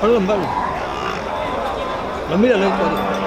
Perdón, vale. No, míralo.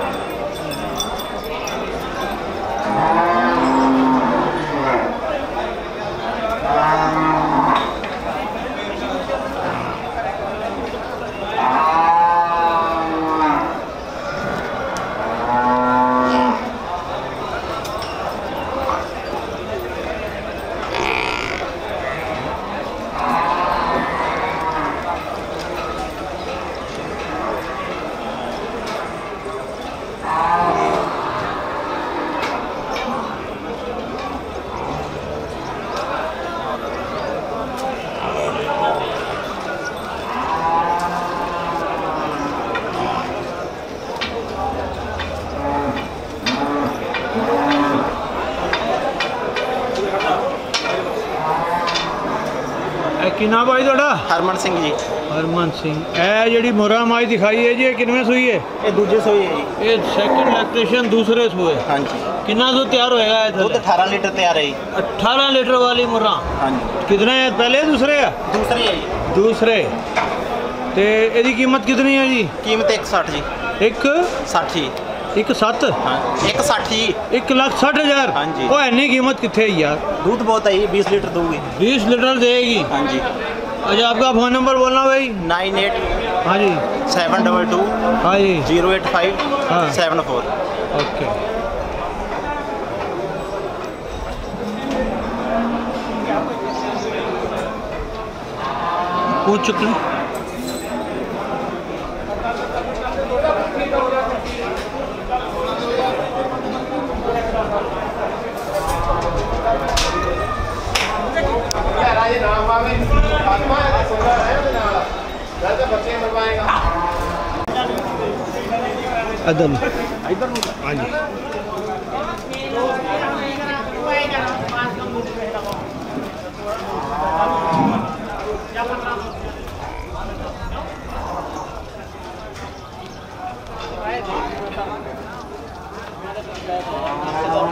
ਕੀ ਨਾਮ ਭਾਈ ਤੁਹਾਡਾ? ਹਰਮਨ ਸਿੰਘ ਜੀ। ਹਰਮਨ ਸਿੰਘ। ਇਹ ਜਿਹੜੀ ਮੁਰਾ ਮਾਈ ਦਿਖਾਈ ਹੈ ਜੀ ਇਹ ਕਿੰਨਵੇਂ ਸੂਈ ਹੈ? ਇਹ ਦੂਜੇ ਸੂਈ ਹੈ ਜੀ। ਇਹ ਸੈਕਿੰਡ ਲੈਕਟੇਸ਼ਨ ਦੂਸਰੇ ਸੂਏ। ਹਾਂਜੀ। ਕਿੰਨਾ ਦੁੱਧ ਤਿਆਰ ਹੋਏਗਾ ਇਹ ਦੁੱਧ 18 ਲੀਟਰ ਤਿਆਰ ਹੈ ਜੀ। 18 ਲੀਟਰ ਵਾਲੀ ਮੁਰਾ। ਹਾਂਜੀ। ਕਿਤਨੇ ਪਹਿਲੇ ਦੂਸਰੇ ਆ? ਦੂਸਰੇ ਹੈ ਜੀ। ਦੂਸਰੇ। ਤੇ ਇਹਦੀ ਕੀਮਤ ਕਿਤਨੀ ਹੈ ਜੀ? ਕੀਮਤ 160 ਜੀ। 160 ਜੀ। ਇੱਕ 7 ਹਾਂ 160 ਜੀ 1 ਲੱਖ 60 ਹਜ਼ਾਰ ਹਾਂਜੀ। ਉਹ ਇੰਨੀ ਕੀਮਤ ਕਿੱਥੇ ਹੈ ਯਾਰ दूध बहुत है जी 20 लीटर दूंगी 20 लीटर देगी हाँ जी अच्छा आपका फोन नंबर बोलना भाई नाइन एट हाँ जी सेवन डबल टू हाँ जी जीरो एट फाइव हाँ। सेवन फोर ओके पूछ चुके हैं? अदल हाँ जी ये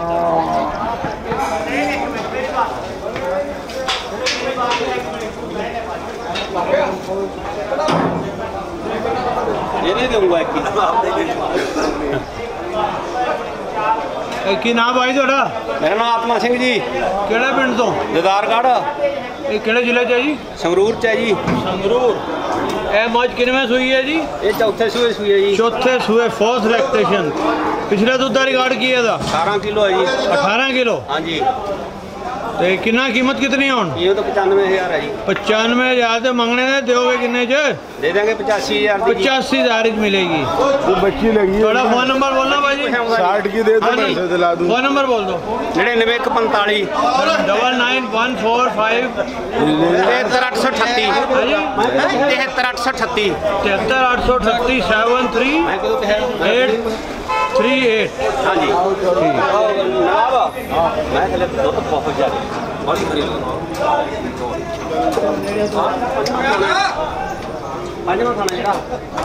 नहीं दूंगा एक ਇਹ ਕੀ ਨਾਮ ਭਾਈ ਤੁਹਾਡਾ मेरा नाम आत्मा सिंह जी ਕਿਹੜਾ ਪਿੰਡ ਤੋਂ ददारगढ़ ਇਹ ਕਿਹੜੇ ਜ਼ਿਲ੍ਹੇ 'ਚ ਹੈ ਜੀ संगरूर च है जी ਸੰਗਰੂਰ ਇਹ ਮੱਝ ਕਿੰਨਵੇਂ ਸੂਈ ਹੈ ਜੀ ये चौथे सूए सूए जी ਚੌਥੇ ਸੂਏ ਫੋਰਥ ਇਲੈਕਟ੍ਰੀਸ਼ੀਅਨ ਪਿਛਲੇ ਦੁੱਧ ਦਾ ਰਿਕਾਰਡ ਕੀ ਹੈ ਇਹਦਾ 18 किलो है जी 18 ਕਿਲੋ हाँ तो किन्ना कीमत कितनी होन ये तो पचानवे हज़ार आई पचानवे हज़ार से मांगने ने दोगे कितने च दे देंगे पचासी हज़ार पचासी हज़ार मिलेगी तो बच्ची लगी थोड़ा फ़ोन नंबर बोलना भाजी साठ की दे दो पैसे दिला दूँ फ़ोन नंबर बोल दो नड़िनवे एक पैंतालीस double nine one four five तिहत्तर आठ सौ छत्तीस तिहत्तर आठ सौ छत्तीस तिहत्तर आठ सौ छत्तीस seven three eight three eight हाँ जी जनाब मैं चले दुध बहुत ज्यादा बड़ी खरीद पंजवा खाना जरा